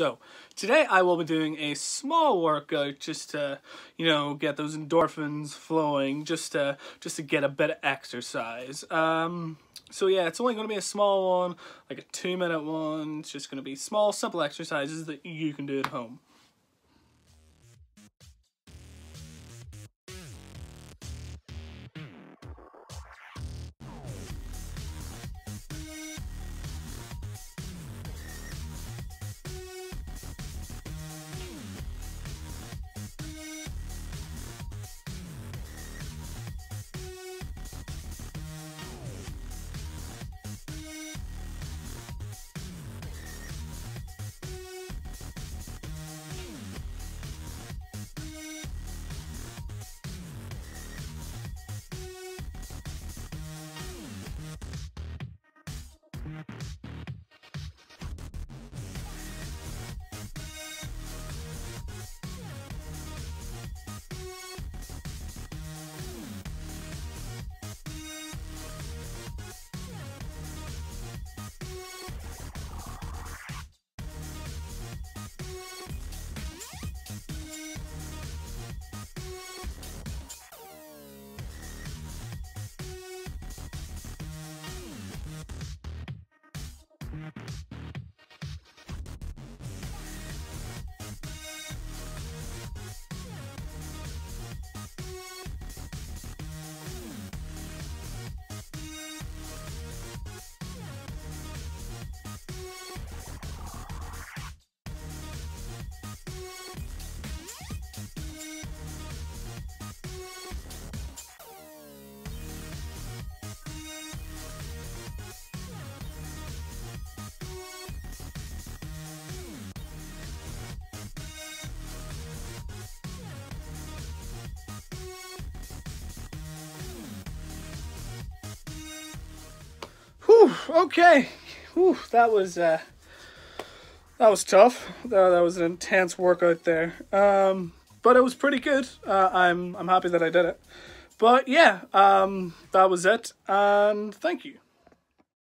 So, today I will be doing a small workout just to, you know, get those endorphins flowing, just to, just to get a bit of exercise. Um, so yeah, it's only going to be a small one, like a two minute one. It's just going to be small, simple exercises that you can do at home. Okay. Whew, that was uh, that was tough. That, that was an intense workout there. Um, but it was pretty good. Uh, I'm I'm happy that I did it. But yeah, um, that was it, and thank you.